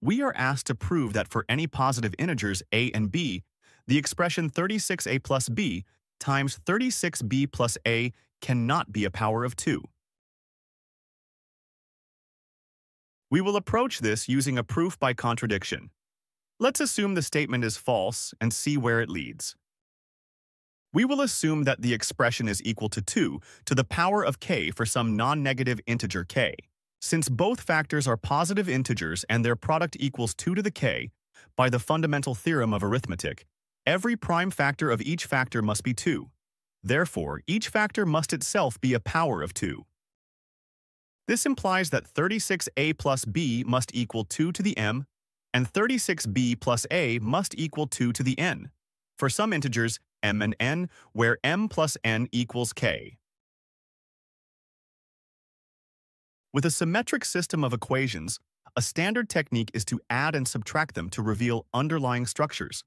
we are asked to prove that for any positive integers a and b, the expression 36a plus b times 36b plus a cannot be a power of 2. We will approach this using a proof by contradiction. Let's assume the statement is false and see where it leads. We will assume that the expression is equal to 2 to the power of k for some non-negative integer k. Since both factors are positive integers and their product equals 2 to the k, by the fundamental theorem of arithmetic, every prime factor of each factor must be 2. Therefore, each factor must itself be a power of 2. This implies that 36a plus b must equal 2 to the m, and 36b plus a must equal 2 to the n. For some integers, m and n, where m plus n equals k. With a symmetric system of equations, a standard technique is to add and subtract them to reveal underlying structures.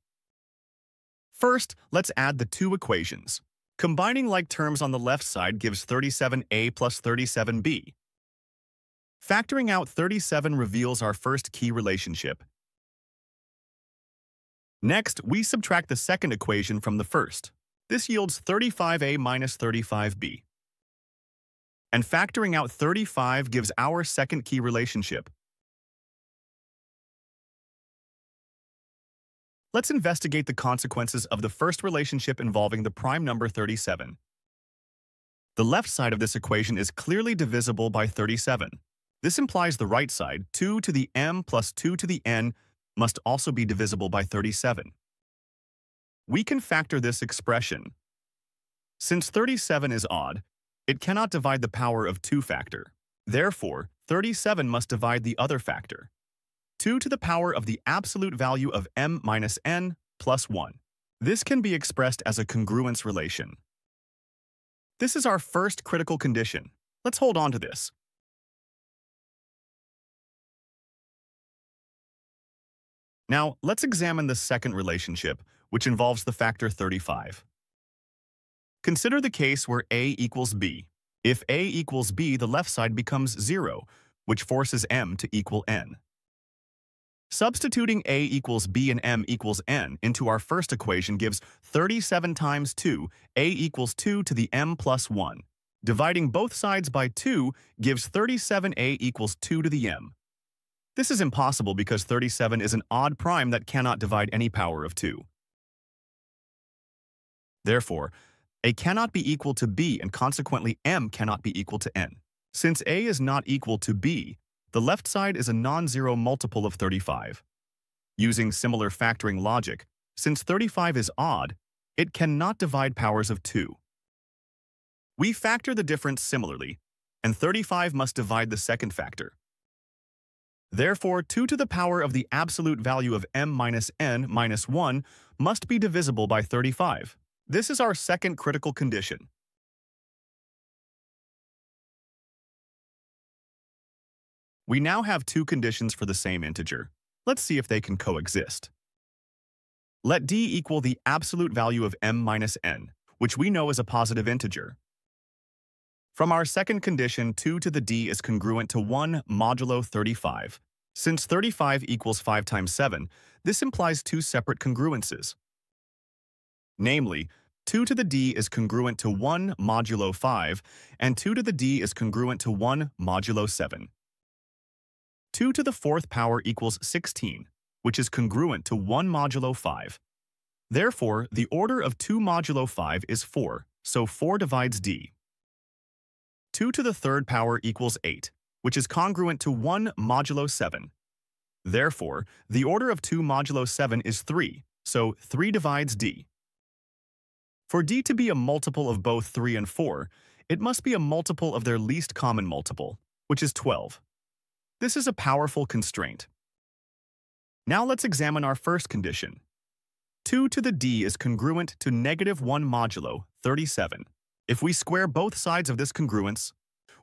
First, let's add the two equations. Combining like terms on the left side gives 37a plus 37b. Factoring out 37 reveals our first key relationship. Next, we subtract the second equation from the first. This yields 35a minus 35b. And factoring out 35 gives our second key relationship. Let's investigate the consequences of the first relationship involving the prime number 37. The left side of this equation is clearly divisible by 37. This implies the right side, 2 to the m plus 2 to the n, must also be divisible by 37. We can factor this expression. Since 37 is odd, it cannot divide the power of 2 factor. Therefore, 37 must divide the other factor. 2 to the power of the absolute value of m minus n plus 1. This can be expressed as a congruence relation. This is our first critical condition. Let's hold on to this. Now, let's examine the second relationship, which involves the factor 35. Consider the case where a equals b. If a equals b, the left side becomes 0, which forces m to equal n. Substituting a equals b and m equals n into our first equation gives 37 times 2, a equals 2 to the m plus 1. Dividing both sides by 2 gives 37a equals 2 to the m. This is impossible because 37 is an odd prime that cannot divide any power of 2. Therefore, a cannot be equal to b and consequently m cannot be equal to n. Since a is not equal to b, the left side is a non-zero multiple of 35. Using similar factoring logic, since 35 is odd, it cannot divide powers of 2. We factor the difference similarly, and 35 must divide the second factor. Therefore, 2 to the power of the absolute value of m minus n minus 1 must be divisible by 35. This is our second critical condition. We now have two conditions for the same integer. Let's see if they can coexist. Let d equal the absolute value of m minus n, which we know is a positive integer. From our second condition, 2 to the d is congruent to 1 modulo 35. Since 35 equals 5 times 7, this implies two separate congruences. Namely, 2 to the d is congruent to 1 modulo 5, and 2 to the d is congruent to 1 modulo 7. 2 to the fourth power equals 16, which is congruent to 1 modulo 5. Therefore, the order of 2 modulo 5 is 4, so 4 divides d. 2 to the third power equals 8, which is congruent to 1 modulo 7. Therefore, the order of 2 modulo 7 is 3, so 3 divides d. For d to be a multiple of both 3 and 4, it must be a multiple of their least common multiple, which is 12. This is a powerful constraint. Now let's examine our first condition. 2 to the d is congruent to negative 1 modulo 37. If we square both sides of this congruence,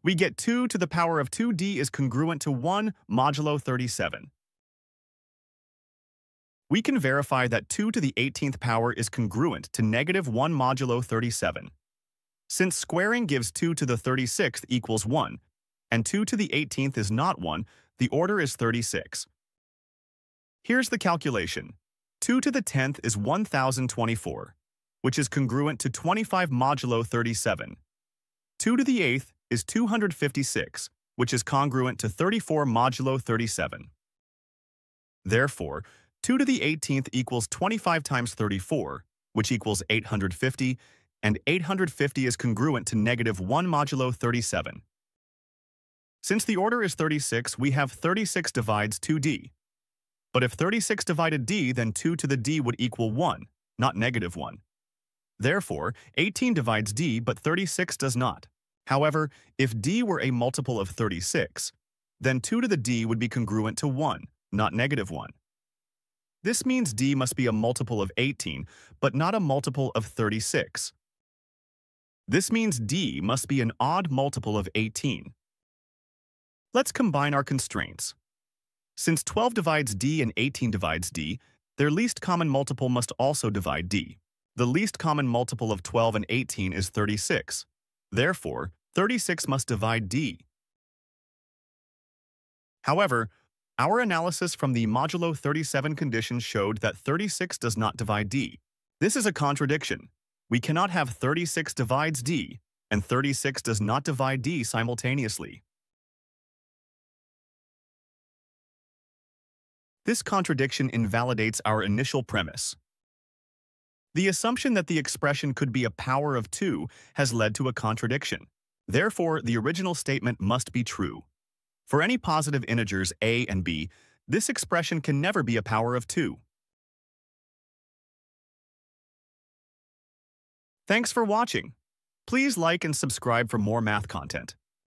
we get 2 to the power of 2d is congruent to 1 modulo 37. We can verify that 2 to the 18th power is congruent to negative 1 modulo 37. Since squaring gives 2 to the 36th equals 1, and 2 to the 18th is not 1, the order is 36. Here's the calculation. 2 to the 10th is 1024, which is congruent to 25 modulo 37. 2 to the 8th is 256, which is congruent to 34 modulo 37. Therefore, 2 to the 18th equals 25 times 34, which equals 850, and 850 is congruent to negative 1 modulo 37. Since the order is 36, we have 36 divides 2d. But if 36 divided d, then 2 to the d would equal 1, not negative 1. Therefore, 18 divides d, but 36 does not. However, if d were a multiple of 36, then 2 to the d would be congruent to 1, not negative 1. This means d must be a multiple of 18, but not a multiple of 36. This means d must be an odd multiple of 18. Let's combine our constraints. Since 12 divides d and 18 divides d, their least common multiple must also divide d. The least common multiple of 12 and 18 is 36. Therefore, 36 must divide d. However, our analysis from the modulo 37 condition showed that 36 does not divide d. This is a contradiction. We cannot have 36 divides d, and 36 does not divide d simultaneously. This contradiction invalidates our initial premise. The assumption that the expression could be a power of 2 has led to a contradiction. Therefore, the original statement must be true. For any positive integers a and b, this expression can never be a power of 2. Thanks for watching. Please like and subscribe for more math content.